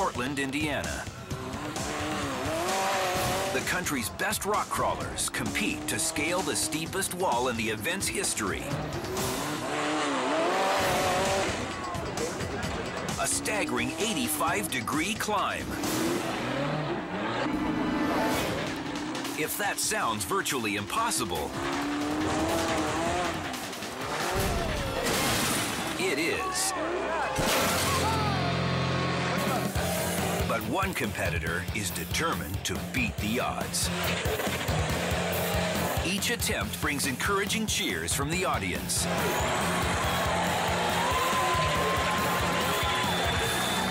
Portland, Indiana. The country's best rock crawlers compete to scale the steepest wall in the event's history. A staggering 85 degree climb. If that sounds virtually impossible, But one competitor is determined to beat the odds. Each attempt brings encouraging cheers from the audience.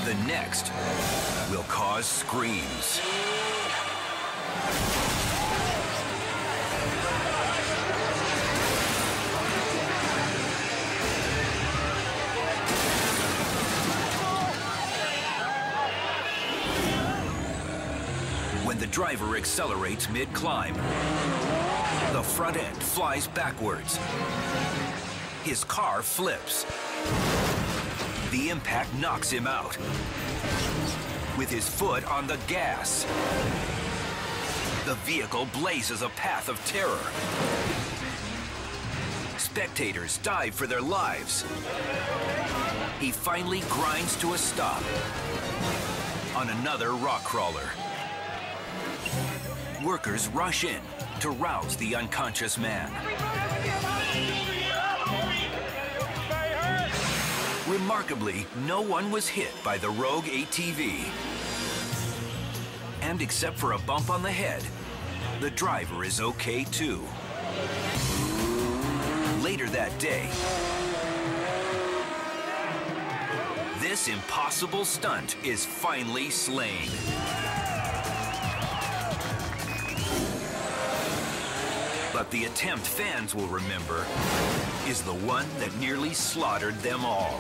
The next will cause screams. When the driver accelerates mid-climb, the front end flies backwards. His car flips. The impact knocks him out. With his foot on the gas, the vehicle blazes a path of terror. Spectators dive for their lives. He finally grinds to a stop on another rock crawler. Workers rush in to rouse the unconscious man. Remarkably, no one was hit by the Rogue ATV. And except for a bump on the head, the driver is okay too. Later that day, this impossible stunt is finally slain. But the attempt fans will remember is the one that nearly slaughtered them all.